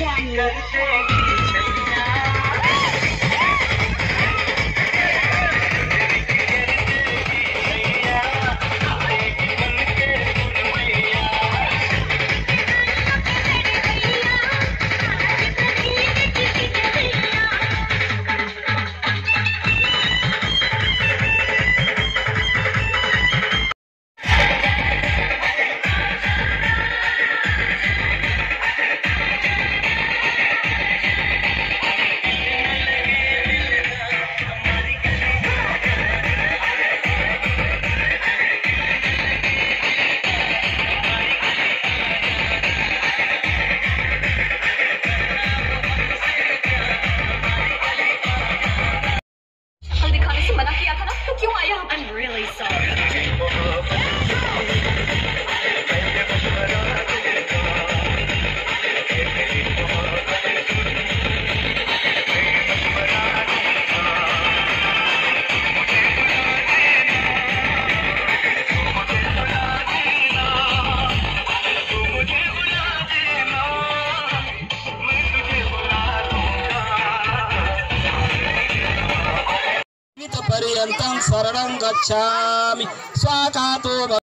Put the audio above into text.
Thank you. पर्यन्तं शरणं गच्छामि। स्वाकातो